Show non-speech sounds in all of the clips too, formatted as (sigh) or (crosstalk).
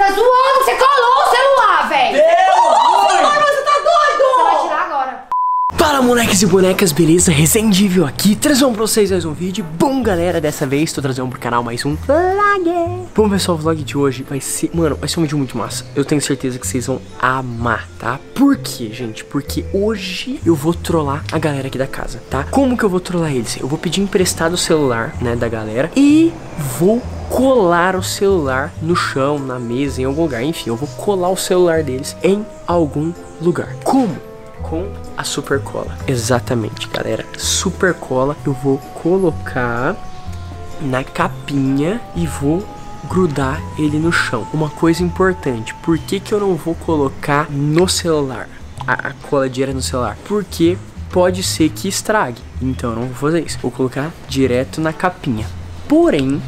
Tá zoando? Você colou o celular, velho! Deu! Você tá doido? Você vai tirar agora. Fala moleques e bonecas, beleza? Resendível aqui, trazendo pra vocês mais um vídeo Bom galera, dessa vez tô trazendo pro canal mais um vlog Bom pessoal, o vlog de hoje vai ser, mano, vai ser um vídeo muito massa Eu tenho certeza que vocês vão amar, tá? Por quê, gente? Porque hoje eu vou trollar a galera aqui da casa, tá? Como que eu vou trollar eles? Eu vou pedir emprestado o celular, né, da galera E vou colar o celular no chão, na mesa, em algum lugar Enfim, eu vou colar o celular deles em algum lugar Como? com a super cola. Exatamente, galera. Super cola eu vou colocar na capinha e vou grudar ele no chão. Uma coisa importante, por que, que eu não vou colocar no celular? A, a cola direto no celular? Porque pode ser que estrague. Então eu não vou fazer isso. Vou colocar direto na capinha. Porém,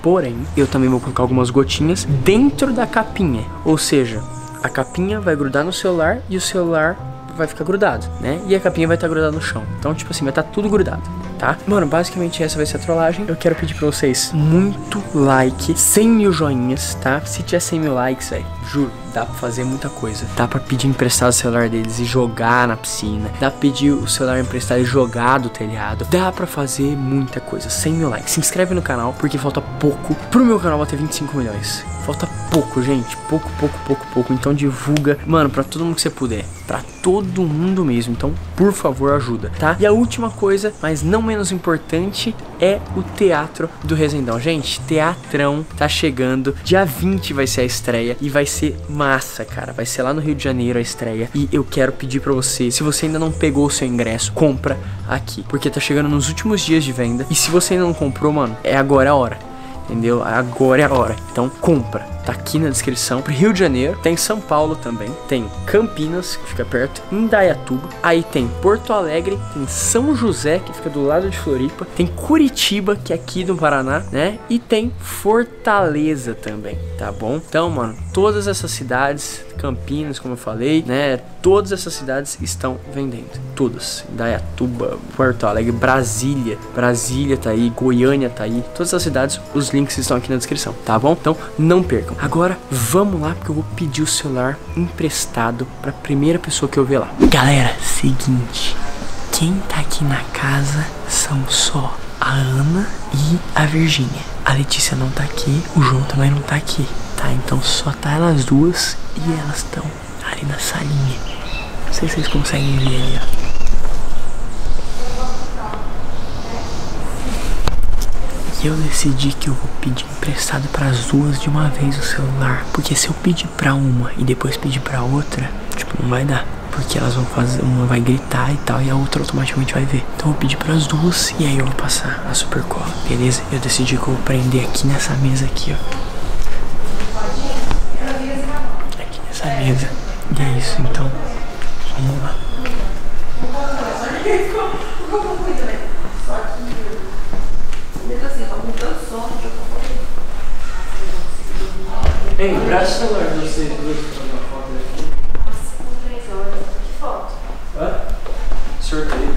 porém, eu também vou colocar algumas gotinhas dentro da capinha. Ou seja, a capinha vai grudar no celular e o celular vai ficar grudado, né? E a capinha vai estar tá grudada no chão. Então, tipo assim, vai estar tá tudo grudado, tá? Mano, basicamente essa vai ser a trollagem. Eu quero pedir pra vocês muito like, 100 mil joinhas, tá? Se tiver 100 mil likes, velho, juro, dá pra fazer muita coisa. Dá pra pedir emprestado o celular deles e jogar na piscina. Dá pra pedir o celular emprestado e jogar do telhado. Dá pra fazer muita coisa. 100 mil likes. Se inscreve no canal, porque falta pouco pro meu canal bater 25 milhões. Falta pouco, gente. Pouco, pouco, pouco, pouco. Então divulga, mano, pra todo mundo que você puder. Pra todo mundo mesmo. Então, por favor, ajuda, tá? E a última coisa, mas não menos importante, é o Teatro do Resendão. Gente, Teatrão tá chegando. Dia 20 vai ser a estreia e vai ser massa, cara. Vai ser lá no Rio de Janeiro a estreia. E eu quero pedir para você, se você ainda não pegou o seu ingresso, compra aqui. Porque tá chegando nos últimos dias de venda. E se você ainda não comprou, mano, é agora a hora. Entendeu? Agora é a hora. Então compra tá aqui na descrição. Pro Rio de Janeiro, tem São Paulo também, tem Campinas, que fica perto, Indaiatuba, aí tem Porto Alegre, tem São José, que fica do lado de Floripa, tem Curitiba, que é aqui do Paraná, né? E tem Fortaleza também, tá bom? Então, mano, todas essas cidades, Campinas, como eu falei, né? Todas essas cidades estão vendendo. Todas. Indaiatuba, Porto Alegre, Brasília. Brasília tá aí, Goiânia tá aí. Todas essas cidades, os links estão aqui na descrição, tá bom? Então, não percam. Agora vamos lá porque eu vou pedir o celular emprestado para a primeira pessoa que eu ver lá. Galera, seguinte, quem tá aqui na casa são só a Ana e a Virgínia. A Letícia não tá aqui, o João também não tá aqui, Então só tá elas duas e elas estão ali na salinha. Não sei se vocês conseguem ver ali, ó. E eu decidi que eu vou pedir emprestado para as duas de uma vez o celular. Porque se eu pedir para uma e depois pedir para outra, tipo, não vai dar. Porque elas vão fazer, uma vai gritar e tal, e a outra automaticamente vai ver. Então eu vou pedir para as duas e aí eu vou passar a super cola, beleza? Eu decidi que eu vou prender aqui nessa mesa aqui, ó. Aqui nessa mesa. E é isso, então. Vamos lá. Ei, empresta o celular de vocês duas pra fazer uma foto aqui. Nossa, com três horas. Que foto? Hã? Sorteio.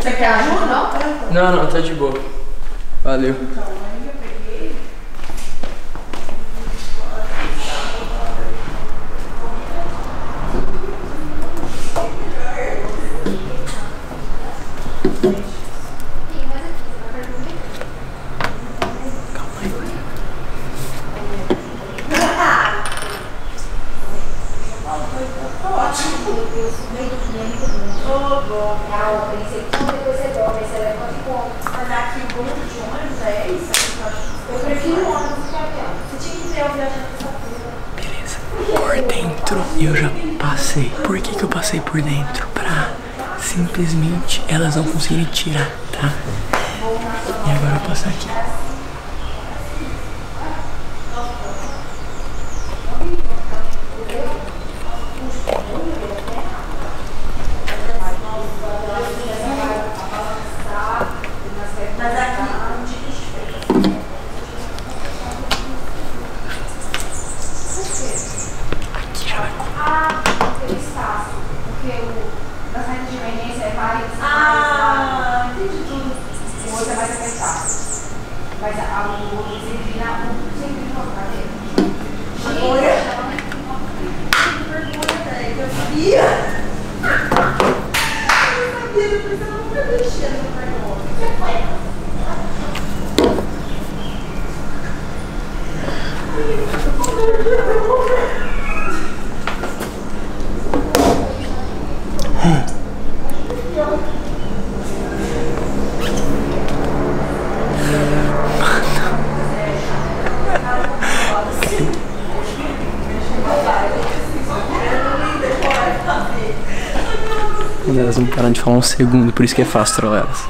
Você quer ajuda, não? Não, não, tá de boa. Valeu. Beleza. Dentro eu já passei. Por que, que eu passei por dentro? Pra simplesmente elas não conseguirem tirar, tá? E agora eu vou passar aqui. buraco. Ah, aquele espaço. Porque o, na saída de emergência é vários Ah, entendi tudo. O outro é mais apertado. Mas a lua se inclina um, se inclina outro. Cadê? Olha! Que vergonha, velho. Eu sabia! Eu sabia, depois eu nunca mexia no vergonha. Você foi? Thank you. Falar um segundo, por isso que é fácil trollar elas.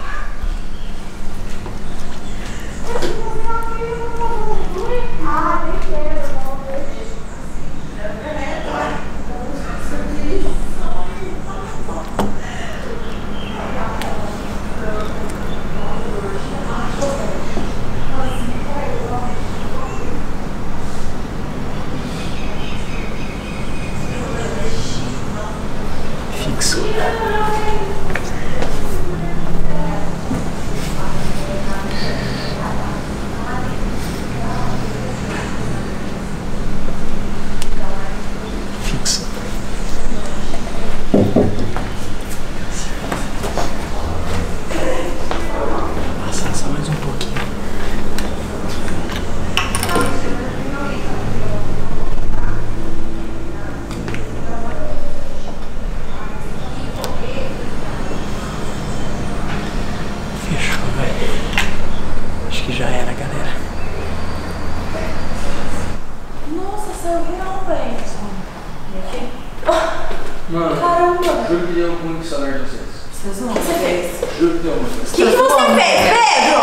Fixo. Fixo. Passa só mais um pouquinho. Fechou, velho. Acho que já era, galera. Nossa, saiu real, velho. Mano, Caramba. Juro que deu ruim com o celular de vocês. O que você fez? Juro que deu ruim. O que, que você fez, Pedro?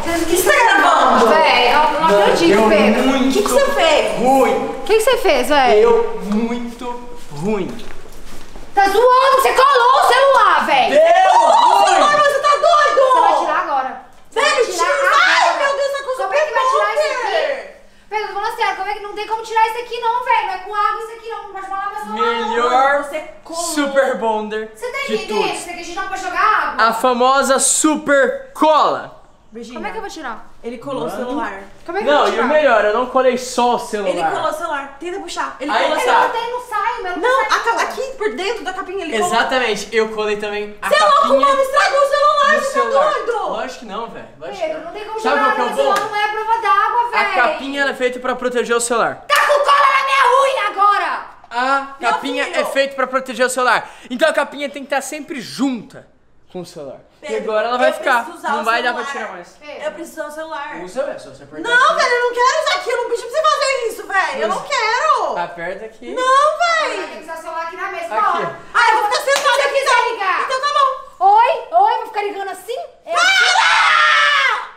O que você tá gravando? Véi, eu não acredito, Pedro. muito O que, que você fez? ruim. O que, que você fez, véi? Deu muito ruim. Tá zoando, você colou o celular, véi. Deu Ai, ruim. você tá doido? Você vai tirar agora. Você vai Velho, tirar tira. agora. Ai, meu Deus, tá com Como é que vai tirar isso aqui? super Pedro, tô falando sério, como é que não tem como tirar isso aqui não, velho? Não é com água isso aqui não, não pode falar meu celular não. Melhor Você colou. Super Você tá. Isso a gente não pode jogar água? A famosa Super Cola. Virgínia, Como é que eu vou tirar? ele colou o celular. Como é que eu Não, vou e tirar? o melhor, eu não colei só o celular. Ele colou o celular. Tenta puxar. Ele Aí colou o tá. Ele celular. não não sai, meu. Não, sai a aqui por dentro da capinha ele colou. Exatamente, eu colei também a Você é louco, capinha mano, estragou o celular, você celular. tá doido? Lógico que não, velho. Lógico que Pedro, não tem como Sabe jogar é celular, não é a prova d'água, A velho. capinha ela é feita pra proteger o celular. Tá com cola na minha unha agora! A Meu feita pra proteger o celular. Então a capinha tem que estar sempre junta com o celular. e Pedro, agora ela vai ficar. Não vai dar pra celular. tirar mais. Eu preciso usar o celular. Usa, velho, só você apertar Não, aqui. velho, eu não quero usar aqui. Eu não pedi pra você fazer isso, velho. Eu não quero. Aperta aqui. Não, velho. ter que usar o celular aqui na mesa, Aqui. hora. Ah, eu vou ficar sentada Se aqui. quiser então. ligar. Então tá bom. Oi? Oi? Vou ficar ligando assim? Eu... Para!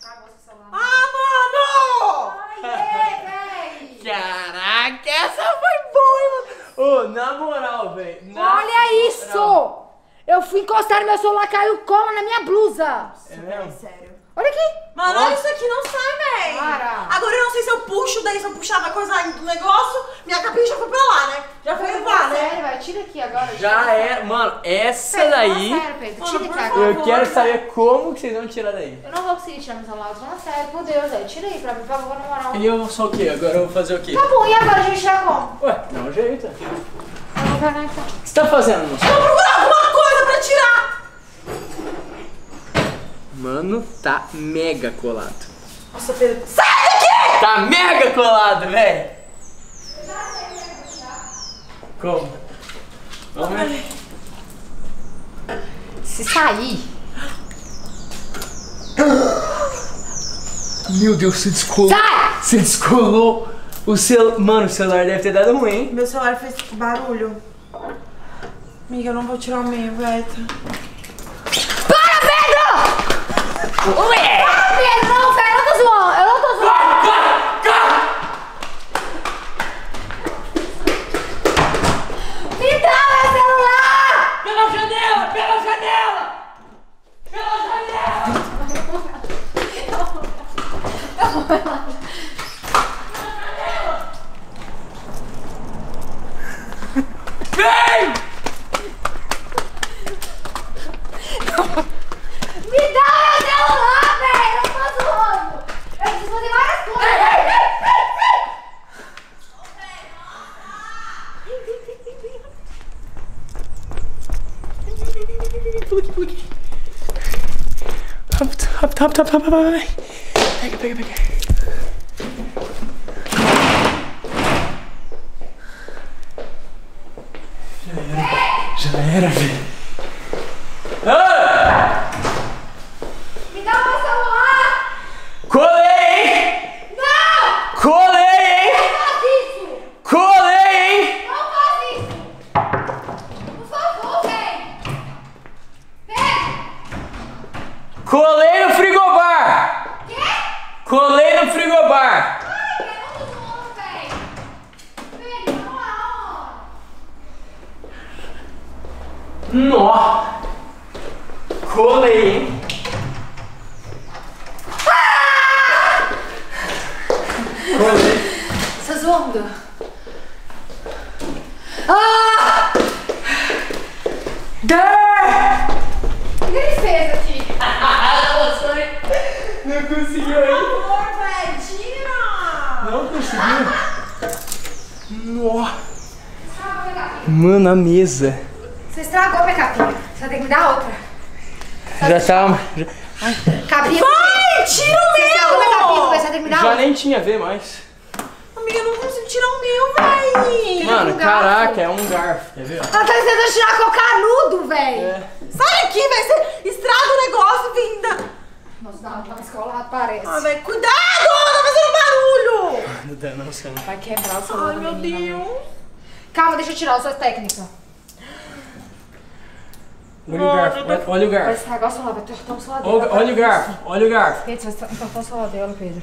Acabou seu celular. Ah, mano! Ai, véi! Caraca, essa foi boa, mano. Ô, na moral, velho. na Olha moral. isso! Eu fui encostar no meu celular, caiu cola na minha blusa. É mesmo? Sério. Olha aqui. Mano, olha isso aqui, não sai, véi. Para. Agora eu não sei se eu puxo daí, se eu puxar da coisa do negócio, minha capinha já foi pra lá, né? Já foi lá, né? Sério, vai. Tira aqui agora. Já é. Mano, essa Pedro, daí. sério, Pedro. Tira aqui. Eu quero saber como que vocês vão tirar daí. Eu não vou conseguir tirar meu celular. Falando sério, por Deus, velho. Tira aí pra mim, por favor, na moral. E eu sou o quê? Agora eu vou fazer o quê? Tá bom, e agora a gente tirar como? Ué, dá um jeito. O Eu vou pegar então. que você tá fazendo, moço? Vou procurar alguma pra tirar. Mano, tá mega colado. Nossa, Pedro. Sai daqui! Tá mega colado, velho. Como? Vamos ver. Se sair. Meu Deus, você descolou. Sai! Você descolou o celular. Mano, o celular deve ter dado ruim, hein? Meu celular fez barulho. Amiga, eu não vou tirar o meio, velho. Para, Pedro! Ué! Pula aqui, pula aqui. Hop, hop, hop, hop, hop, hop, hop. Pega, pega, pega. Você zoando? Ah! O que ele fez aqui? (laughs) Não conseguiu aí. Não conseguiu. Mano, a mesa. Você estragou minha capinha. Você vai ter que me dar outra. Já tá. Já, Capinha. Vai, tira o Você estragou minha capinha, meu! você outra. nem tinha a ver mais. Amiga, eu não consigo tirar o meu, véi! Mano, um caraca, é um garfo. Quer ver? Ela tá tentando tirar com o canudo, velho. É. Sai daqui, véi! Você estraga o negócio, vinda! Nossa, não, tá na escola, parece. Ah, véi, cuidado! Tá fazendo barulho! (laughs) Não dá não, Sam. Vai quebrar o celular Ai, meu menina, né? Deus! Calma, deixa eu tirar, eu sou técnica. Olha o garfo, olha, olha o Vai garfo. estragar o celular, vai tortar o celular dela. Olha, o garfo, olha o garfo. Gente, você vai tortar o celular dela, Pedro.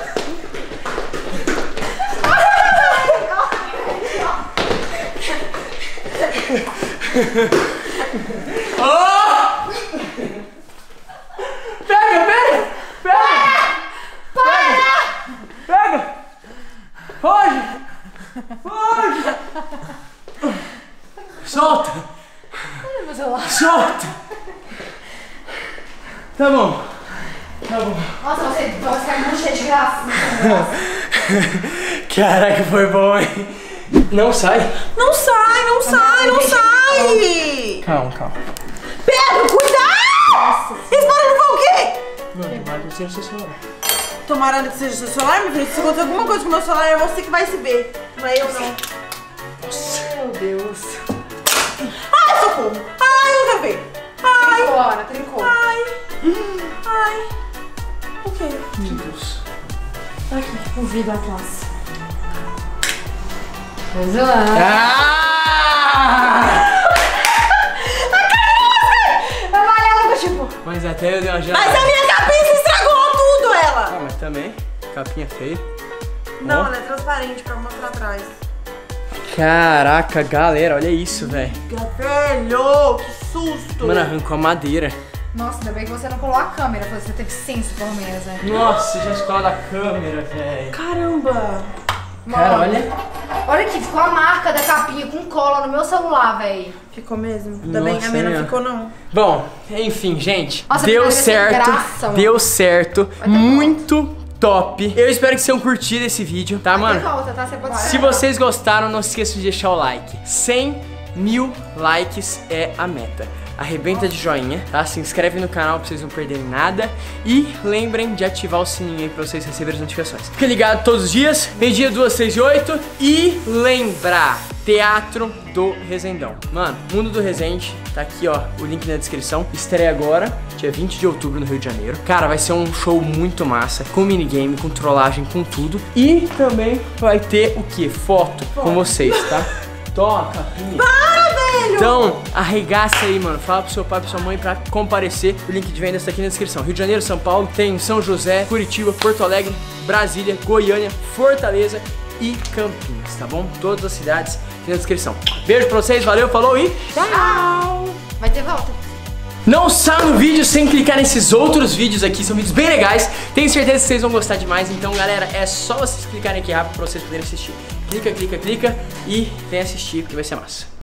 Oh! Pega, pega! Pega! Pega! Foge! Foge! Solta! Olha meu celular. Solta! Tá bom. Tá bom. Nossa, você, você é muito cheio de graça. Caraca, foi bom, hein? Não sai. Não sai, não sai, não sai! Calma, calma. Pedro, cuidado! Esse barulho foi o quê? Mano, vai que seja seu celular. Tomara que seja seu celular, meu filho. Se acontecer alguma coisa com o meu celular, é você que vai se ver. Não é eu, não. Meu Deus. Ai, socorro! Ai, eu ver! Ai, Trincou, Ana, trincou. ai, ai. O quê? Meu Deus. Aqui, o vidro atrás. Mas lá. Ah! Mas até eu dei uma gelada. Mas a minha capinha estragou tudo, ela! Ah, mas também. Capinha feia. Não, Ó. ela é transparente pra mostrar atrás. Caraca, galera, olha isso, velho. Velho, que susto! Mano, arrancou a madeira. Nossa, ainda bem que você não colou a câmera, você teve senso pelo menos, né? Nossa, já escola da câmera, velho. Caramba! Cara, olha. Olha aqui, ficou a marca da capinha com cola no meu celular, velho. Ficou mesmo? Bem, Nossa, a minha não ficou, não. Bom, enfim, gente. Nossa, deu é certo. graça, deu certo. Muito top. Eu espero que vocês tenham curtido esse vídeo, tá, Vai mano? volta, tá? Você pode Se vocês gostaram, não se esqueçam de deixar o like. 100 mil likes é a meta. Arrebenta de joinha, tá? Se inscreve no canal pra vocês não perderem nada. E lembrem de ativar o sininho aí pra vocês receberem as notificações. Fique ligado todos os dias, meio-dia, 2, 6 e 8. E lembrar, Teatro do Resendão. Mano, Mundo do Resende, tá aqui ó, o link na descrição. Estreia agora, dia 20 de outubro no Rio de Janeiro. Cara, vai ser um show muito massa, com minigame, com trollagem, com tudo. E também vai ter o que? Foto com vocês, tá? (laughs) Toca, capinha. Então, arregaça aí, mano. Fala pro seu pai, pra sua mãe pra comparecer. O link de venda está aqui na descrição. Rio de Janeiro, São Paulo, tem São José, Curitiba, Porto Alegre, Brasília, Goiânia, Fortaleza e Campinas, tá bom? Todas as cidades na descrição. Beijo pra vocês, valeu, falou e tchau! Vai ter volta. Não saia no vídeo sem clicar nesses outros vídeos aqui, são vídeos bem legais. Tenho certeza que vocês vão gostar demais. Então, galera, é só vocês clicarem aqui rápido pra vocês poderem assistir. Clica, clica, clica e vem assistir, porque vai ser massa.